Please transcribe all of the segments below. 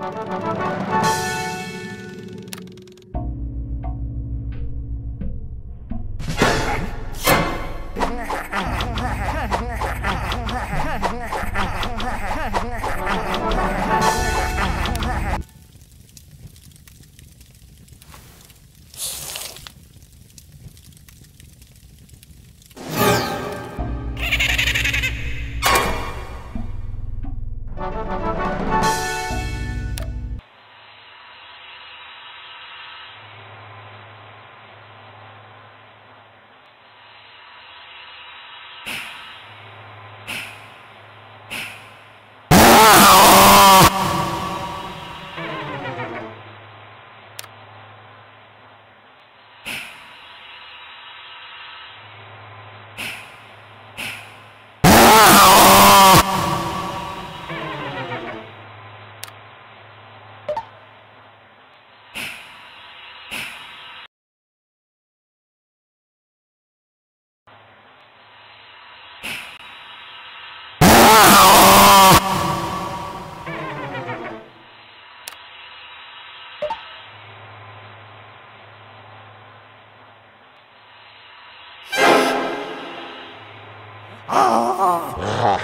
Ha ha ha!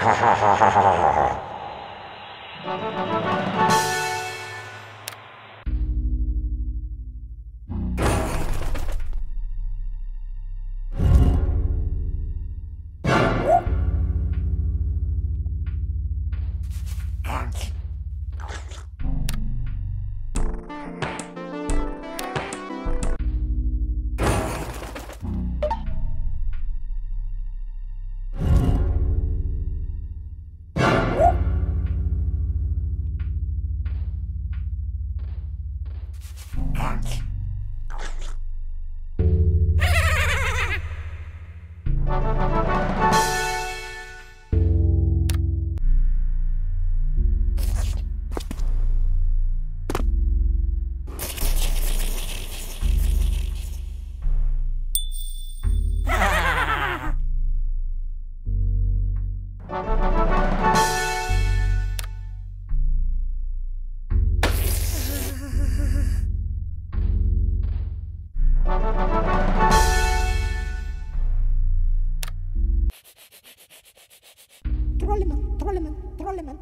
ははははははは。Punk. 들어올래면 들어올래면.